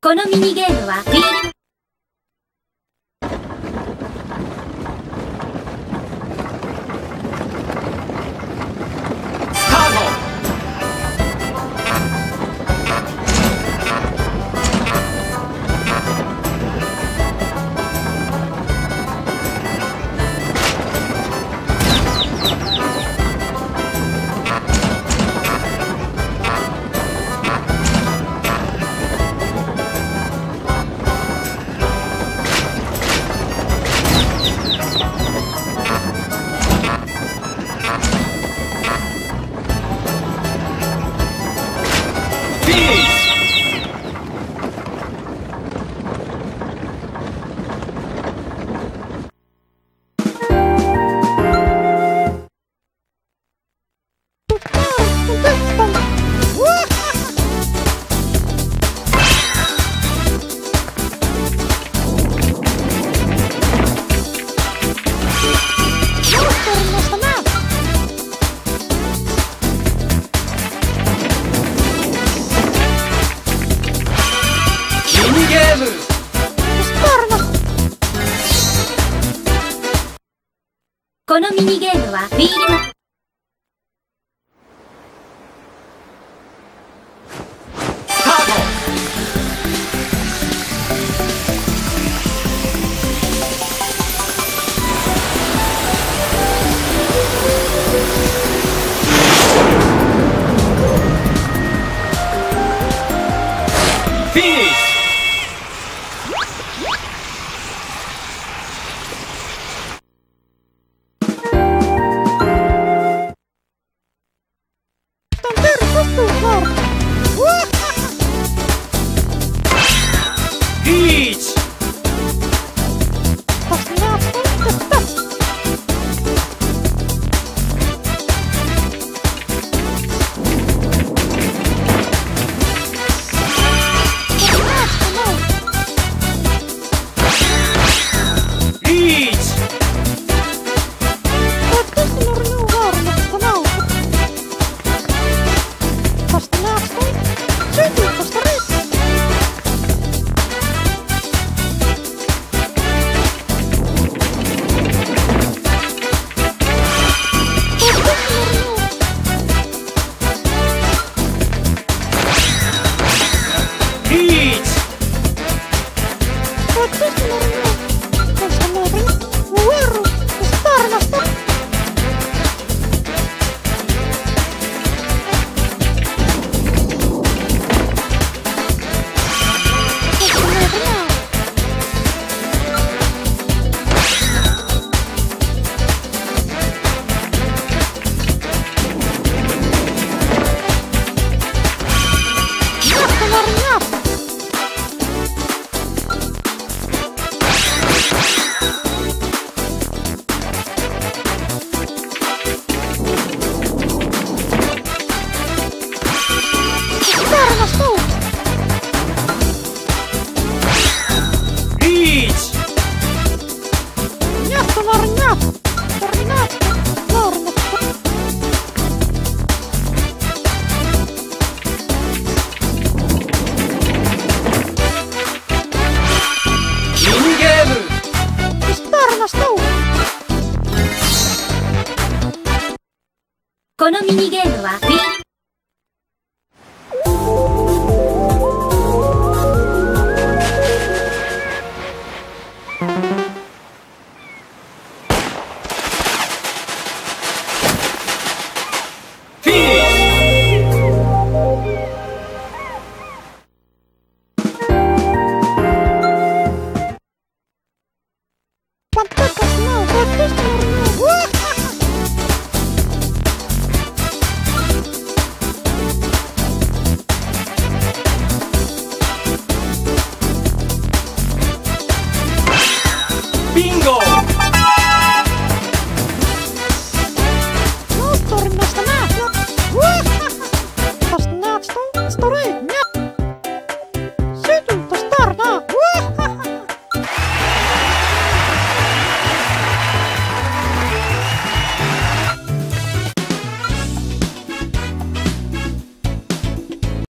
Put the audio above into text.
このミニゲームはこのミニゲームは Wii リ Christmas. このミニゲームは B bingo!